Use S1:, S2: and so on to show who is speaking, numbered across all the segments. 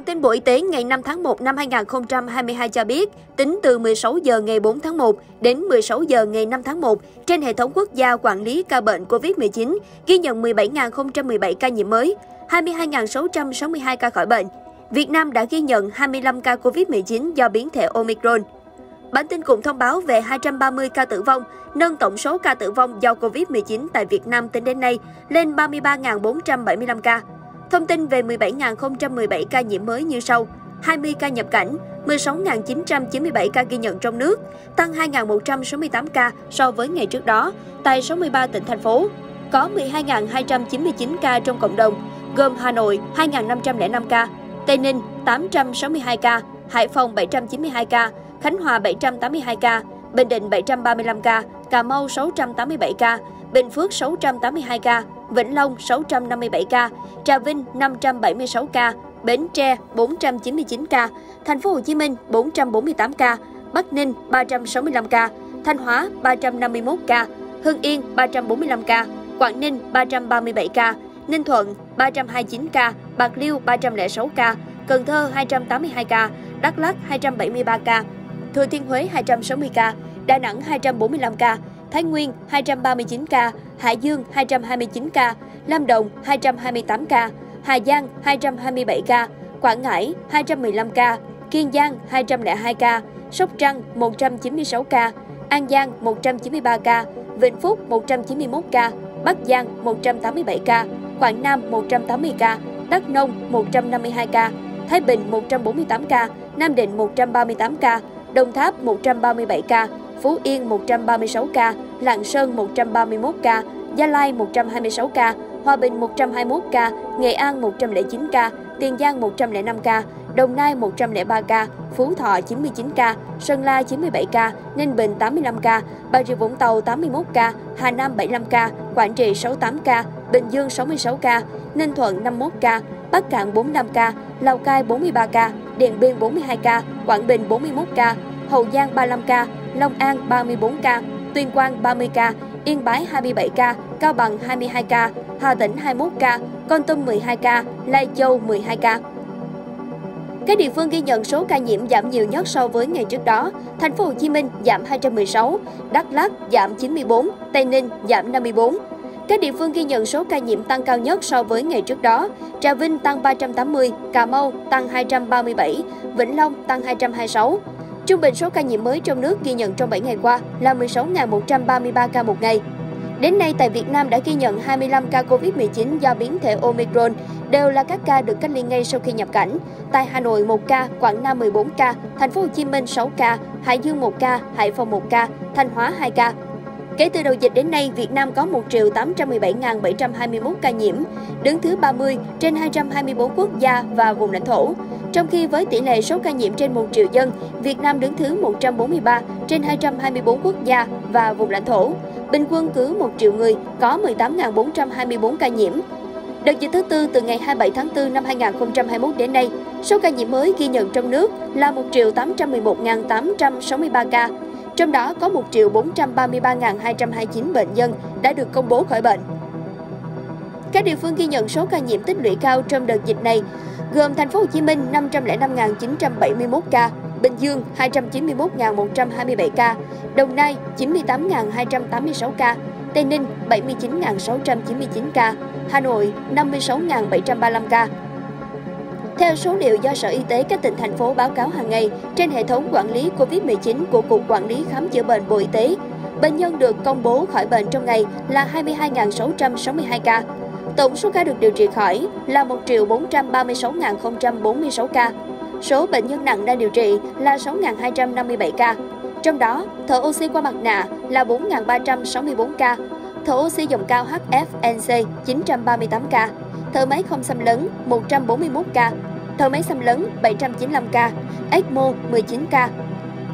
S1: Bản tin Bộ Y tế ngày 5 tháng 1 năm 2022 cho biết, tính từ 16 giờ ngày 4 tháng 1 đến 16 giờ ngày 5 tháng 1, trên hệ thống quốc gia quản lý ca bệnh COVID-19 ghi nhận 17.017 ca nhiễm mới, 22.662 ca khỏi bệnh. Việt Nam đã ghi nhận 25 ca COVID-19 do biến thể Omicron. Bản tin cũng thông báo về 230 ca tử vong, nâng tổng số ca tử vong do COVID-19 tại Việt Nam tính đến nay lên 33.475 ca. Thông tin về 17.017 ca nhiễm mới như sau. 20 ca nhập cảnh, 16.997 ca ghi nhận trong nước, tăng 2.168 ca so với ngày trước đó tại 63 tỉnh thành phố. Có 12.299 ca trong cộng đồng, gồm Hà Nội 2.505 ca, Tây Ninh 862 ca, Hải Phòng 792 ca, Khánh Hòa 782 ca, Bình Định 735 ca, Cà Mau 687 ca, Bình Phước 682 ca, Vĩnh Long 657 ca, Trà Vinh 576 ca, Bến Tre 499 ca, Thành phố Hồ Chí Minh 448 ca, Bắc Ninh 365 ca, Thanh Hóa 351 ca, Hưng Yên 345 ca, Quảng Ninh 337 ca, Ninh Thuận 329 ca, Bạc Liêu 306 ca, Cần Thơ 282 ca, Đắk Lắk 273 ca, Thừa Thiên Huế 260 ca, Đà Nẵng 245 ca, Thái Nguyên 239 ca, Hải Dương 229 ca, Lâm Đồng 228 ca, Hà Giang 227 ca, Quảng Ngãi 215 ca, Kiên Giang 202 ca, Sóc Trăng 196 ca, An Giang 193 ca, Vĩnh Phúc 191 ca, Bắc Giang 187 ca, Quảng Nam 180 ca, Đắk Nông 152 ca, Thái Bình 148 ca, Nam Định 138 ca, Đồng Tháp 137 ca, Phú Yên 136 ca, Lạng Sơn 131 ca, Gia Lai 126 ca, Hòa Bình 121 ca, Nghệ An 109 ca, Tiền Giang 105 ca, Đồng Nai 103 ca, Phú Thọ 99 ca, Sơn La 97 ca, Ninh Bình 85 ca, Bà Rịa Vũng Tàu 81 ca, Hà Nam 75 ca, Quảng Trị 68 ca, Bình Dương 66 ca, Ninh Thuận 51 ca, Bắc Cạn 45 ca, Lào Cai 43 ca, Điện Biên 42 ca, Quảng Bình 41 ca, Hậu Giang 35 ca, Long An 34 ca, Tuyên Quang 30 ca, Yên Bái 27 ca, Cao Bằng 22 ca, Hà Tĩnh 21 ca, Con Tum 12 ca, Lai Châu 12 ca. Các địa phương ghi nhận số ca nhiễm giảm nhiều nhất so với ngày trước đó. Thành phố Hồ Chí Minh giảm 216, Đắk Lắk giảm 94, Tây Ninh giảm 54. Các địa phương ghi nhận số ca nhiễm tăng cao nhất so với ngày trước đó. Trà Vinh tăng 380, Cà Mau tăng 237, Vĩnh Long tăng 226. Trung bình số ca nhiễm mới trong nước ghi nhận trong 7 ngày qua là 16.133 ca một ngày. Đến nay, tại Việt Nam đã ghi nhận 25 ca COVID-19 do biến thể Omicron, đều là các ca được cách ly ngay sau khi nhập cảnh. Tại Hà Nội 1 ca, Quảng Nam 14 ca, Thành phố Hồ Chí Minh 6 ca, Hải Dương 1 ca, Hải Phòng 1 ca, Thanh Hóa 2 ca. Kể từ đầu dịch đến nay, Việt Nam có 1 817.721 ca nhiễm, đứng thứ 30 trên 224 quốc gia và vùng lãnh thổ. Trong khi với tỷ lệ số ca nhiễm trên 1 triệu dân, Việt Nam đứng thứ 143 trên 224 quốc gia và vùng lãnh thổ. Bình quân cứ 1 triệu người có 18.424 ca nhiễm. Đợt dịch thứ tư từ ngày 27 tháng 4 năm 2021 đến nay, số ca nhiễm mới ghi nhận trong nước là 1 811.863 ca, trong đó có 1 433.229 bệnh nhân đã được công bố khỏi bệnh. Các địa phương ghi nhận số ca nhiễm tích lũy cao trong đợt dịch này gồm Thành phố Hồ Chí Minh 505.971 ca, Bình Dương 291.127 ca, Đồng Nai 98.286 ca, Tây Ninh 79.699 ca, Hà Nội 56.735 ca. Theo số liệu do Sở Y tế các tỉnh thành phố báo cáo hàng ngày trên hệ thống quản lý COVID-19 của Cục Quản lý Khám chữa bệnh Bộ Y tế, bệnh nhân được công bố khỏi bệnh trong ngày là 22.662 ca, Tổng số ca được điều trị khỏi là 1 436.046 ca. Số bệnh nhân nặng đang điều trị là 6.257 ca. Trong đó, thở oxy qua mặt nạ là 4.364 ca, thở oxy dòng cao HFNC 938 ca, thở máy không xâm lấn 141 ca, thở máy xâm lấn 795 ca, ECMO 19 ca.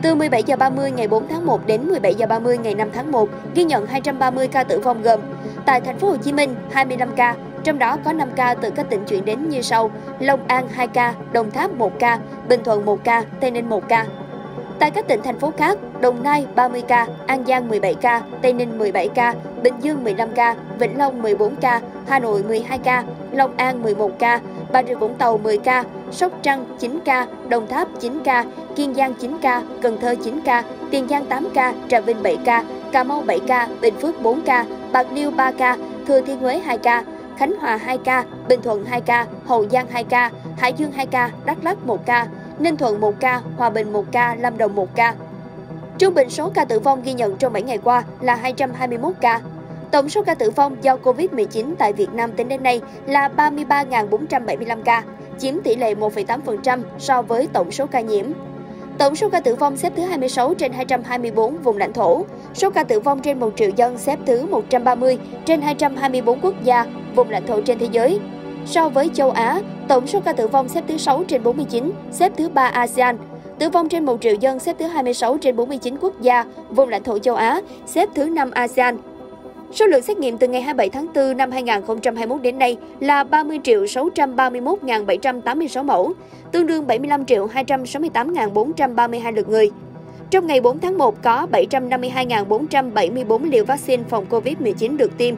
S1: Từ 17 giờ 30 ngày 4 tháng 1 đến 17 giờ 30 ngày 5 tháng 1, ghi nhận 230 ca tử vong gồm Tại thành phố Hồ Chí Minh 25 ca, trong đó có 5 ca từ các tỉnh chuyển đến như sau: Long An 2 ca, Đồng Tháp 1 ca, Bình Thuận 1 ca, Tây Ninh 1 ca. Tại các tỉnh thành phố khác, Đồng Nai 30 ca, An Giang 17 ca, Tây Ninh 17 ca, Bình Dương 15 ca, Vĩnh Long 14 ca, Hà Nội 12 ca, Long An 11 ca, Bà Rịa Vũng Tàu 10 ca, Sóc Trăng 9 ca, Đồng Tháp 9 ca, Kiên Giang 9 ca, Cần Thơ 9 ca, Tiền Giang 8 ca, Trà Vinh 7 ca, Cà Mau 7 ca, Bình Phước 4 ca, Bạc Liêu 3 ca, Thừa Thiên Huế 2 ca, Khánh Hòa 2 ca, Bình Thuận 2 ca, Hậu Giang 2 ca, Hải Dương 2 ca, Đắk Lắk 1 ca, Ninh Thuận 1 ca, Hòa Bình 1 ca, Lâm Đồng 1 ca. Trung bình số ca tử vong ghi nhận trong 7 ngày qua là 221 ca. Tổng số ca tử vong do COVID-19 tại Việt Nam tính đến nay là 33.475 ca, chiếm tỷ lệ 1,8% so với tổng số ca nhiễm. Tổng số ca tử vong xếp thứ 26 trên 224 vùng lãnh thổ. Số ca tử vong trên 1 triệu dân xếp thứ 130 trên 224 quốc gia, vùng lãnh thổ trên thế giới. So với châu Á, tổng số ca tử vong xếp thứ 6 trên 49, xếp thứ 3 ASEAN. Tử vong trên 1 triệu dân xếp thứ 26 trên 49 quốc gia, vùng lãnh thổ châu Á, xếp thứ 5 ASEAN. Số lượng xét nghiệm từ ngày 27 tháng 4 năm 2021 đến nay là 30 631.786 mẫu, tương đương 75 268.432 lượt người. Trong ngày 4 tháng 1 có 752.474 liều vaccine phòng COVID-19 được tiêm.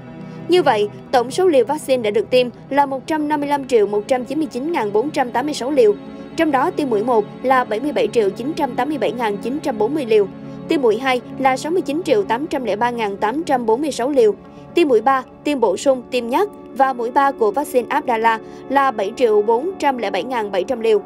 S1: Như vậy, tổng số liều vaccine đã được tiêm là 155.199.486 liều. Trong đó tiêm mũi 1 là 77.987.940 liều, tiêm mũi 2 là 69.803.846 liều, tiêm mũi 3, tiêm bổ sung, tiêm nhắc và mũi 3 của vaccine Abdala là 7.407.700 liều.